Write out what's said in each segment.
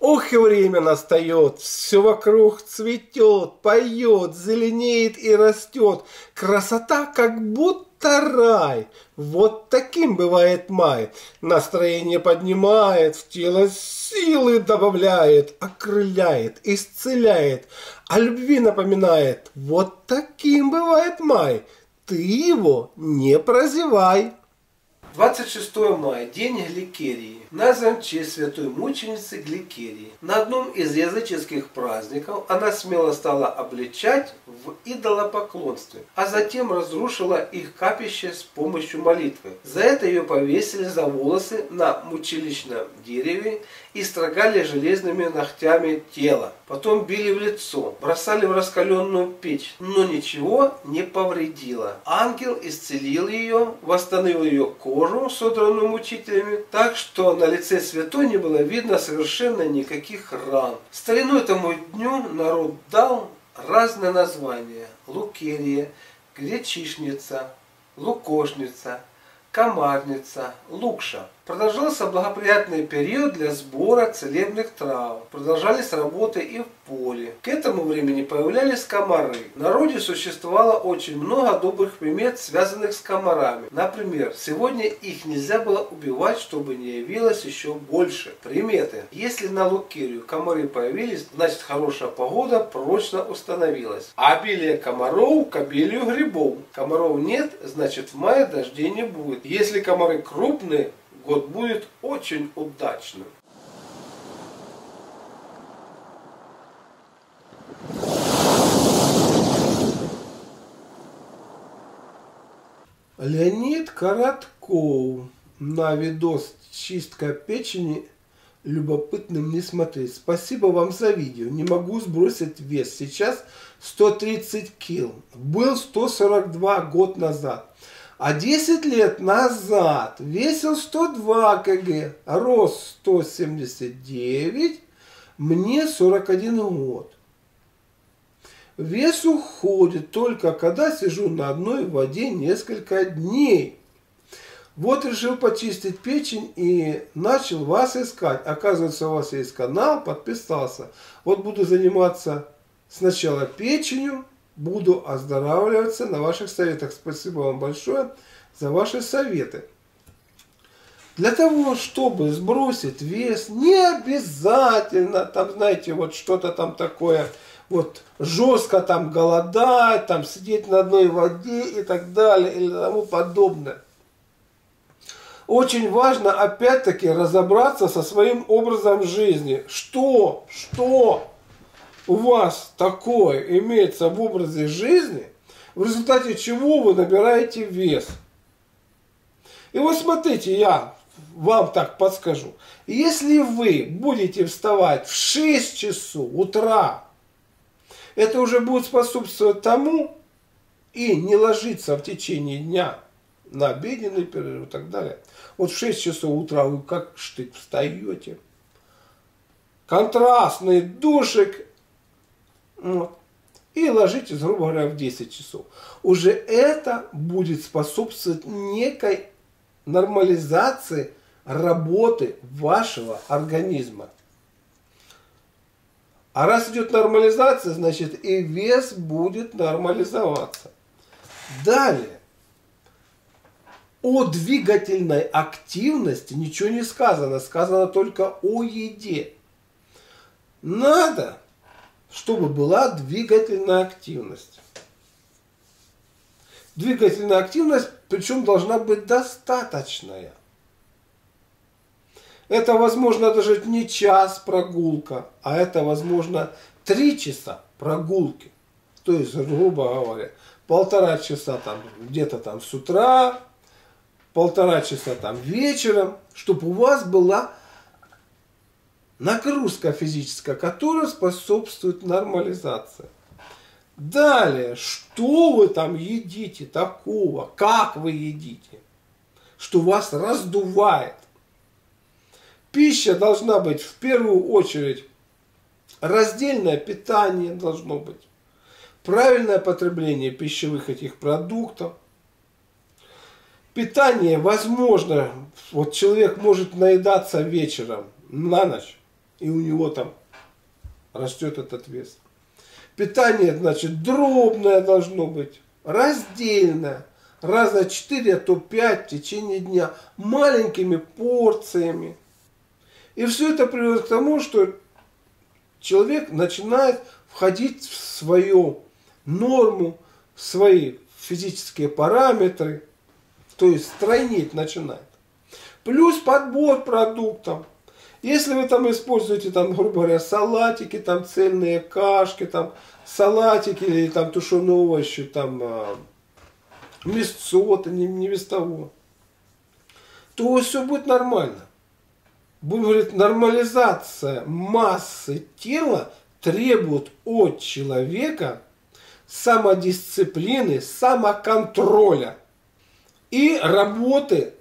Ох, и время настает, все вокруг цветет, поет, зеленеет и растет. Красота как будто рай. Вот таким бывает май. Настроение поднимает, в тело силы добавляет, окрыляет, исцеляет, о любви напоминает. Вот таким бывает май. Ты его не прозевай. 26 мая, день Гликерии назван в честь святой мученицы Гликерии. На одном из языческих праздников она смело стала обличать в идолопоклонстве, а затем разрушила их капище с помощью молитвы. За это ее повесили за волосы на мучилищном дереве и строгали железными ногтями тело. Потом били в лицо, бросали в раскаленную печь, но ничего не повредило. Ангел исцелил ее, восстановил ее кожу, содранную мучителями, так что на лице святой не было видно совершенно никаких ран. Старину этому дню народ дал разные названия. Лукерия, гречишница, лукошница, комарница, лукша – Продолжался благоприятный период для сбора целебных трав. Продолжались работы и в поле. К этому времени появлялись комары. В народе существовало очень много добрых примет, связанных с комарами. Например, сегодня их нельзя было убивать, чтобы не явилось еще больше. Приметы. Если на Лукерию комары появились, значит хорошая погода прочно установилась. А обилие комаров к обилию грибов. Комаров нет, значит в мае дождей не будет. Если комары крупные, год будет очень удачным. Леонид Коротков на видос «Чистка печени» любопытным не смотреть. Спасибо вам за видео. Не могу сбросить вес. Сейчас 130 кил. Был 142 год назад. А 10 лет назад весил 102 кг, рост 179, мне 41 год. Вес уходит только когда сижу на одной воде несколько дней. Вот решил почистить печень и начал вас искать. Оказывается, у вас есть канал, подписался. Вот буду заниматься сначала печенью, буду оздоравливаться на ваших советах. Спасибо вам большое за ваши советы. Для того, чтобы сбросить вес, не обязательно, там, знаете, вот что-то там такое, вот жестко там голодать, там сидеть на одной воде и так далее, или тому подобное. Очень важно, опять-таки, разобраться со своим образом жизни. Что? Что? У вас такое имеется в образе жизни, в результате чего вы набираете вес. И вот смотрите, я вам так подскажу. Если вы будете вставать в 6 часов утра, это уже будет способствовать тому и не ложиться в течение дня на обеденный перерыв и так далее. Вот в 6 часов утра вы как штык встаете. Контрастный душик вот. И ложитесь, грубо говоря, в 10 часов. Уже это будет способствовать некой нормализации работы вашего организма. А раз идет нормализация, значит и вес будет нормализоваться. Далее. О двигательной активности ничего не сказано. Сказано только о еде. Надо чтобы была двигательная активность. Двигательная активность, причем должна быть достаточная. Это возможно даже не час прогулка, а это возможно три часа прогулки. То есть, грубо говоря, полтора часа там где-то там с утра, полтора часа там вечером, чтобы у вас была нагрузка физическая, которая способствует нормализации. Далее, что вы там едите такого, как вы едите, что вас раздувает. Пища должна быть в первую очередь раздельное питание должно быть, правильное потребление пищевых этих продуктов, питание возможно, вот человек может наедаться вечером на ночь, и у него там растет этот вес. Питание, значит, дробное должно быть, раздельное, раза 4, а то 5 в течение дня, маленькими порциями. И все это приводит к тому, что человек начинает входить в свою норму, в свои физические параметры, то есть стройнеть начинает. Плюс подбор продуктов. Если вы там используете, там, грубо говоря, салатики, там цельные кашки, там салатики или там тушеные овощи, там а, мясцо, не, не без того, то все будет нормально. Будем говорить, нормализация массы тела требует от человека самодисциплины, самоконтроля и работы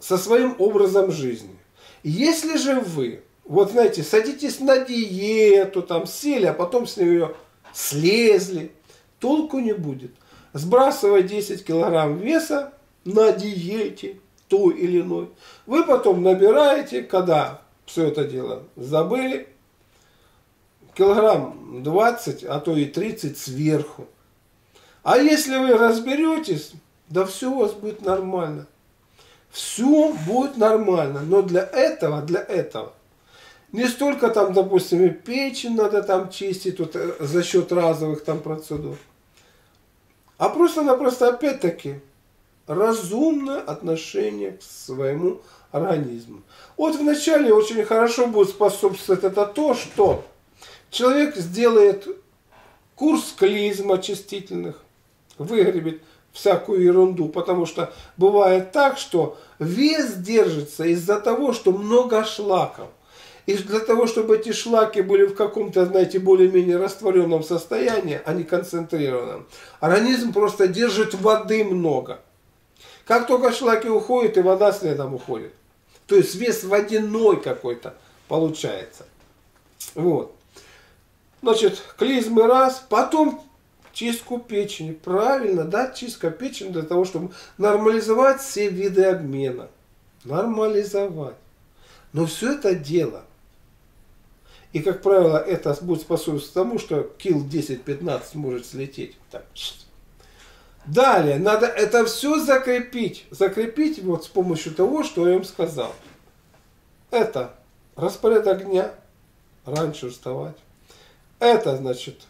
со своим образом жизни. Если же вы, вот знаете, садитесь на диету, там сели, а потом с нее слезли, толку не будет. Сбрасывая 10 килограмм веса на диете той или иной, вы потом набираете, когда все это дело забыли, килограмм 20, а то и 30 сверху. А если вы разберетесь, да все у вас будет нормально. Все будет нормально. Но для этого, для этого, не столько там, допустим, и печень надо там чистить вот, э, за счет разовых там процедур, а просто-напросто опять-таки разумное отношение к своему организму. Вот вначале очень хорошо будет способствовать это то, что Человек сделает курс клизм очистительных, выгребет всякую ерунду, потому что бывает так, что вес держится из-за того, что много шлаков. И для того, чтобы эти шлаки были в каком-то, знаете, более-менее растворенном состоянии, а не концентрированном, организм просто держит воды много. Как только шлаки уходят, и вода следом уходит. То есть вес водяной какой-то получается. Вот. Значит, клизмы раз, потом чистку печени. Правильно, да, чистка печени для того, чтобы нормализовать все виды обмена. Нормализовать. Но все это дело. И, как правило, это будет способствовать тому, что кил 10-15 может слететь. Так. Далее, надо это все закрепить. Закрепить вот с помощью того, что я им сказал. Это распорядок дня, раньше вставать. Это значит,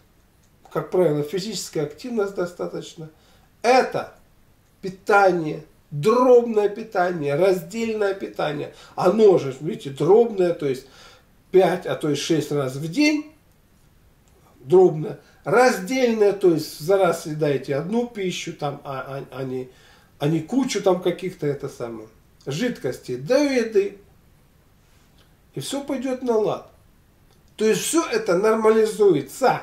как правило, физическая активность достаточно. Это питание, дробное питание, раздельное питание. Оно же, видите, дробное, то есть 5, а то есть 6 раз в день, дробное. Раздельное, то есть за раз съедаете одну пищу, там, а, а, а, не, а не кучу там каких-то это самое, жидкостей до еды. И все пойдет на лад. То есть все это нормализуется.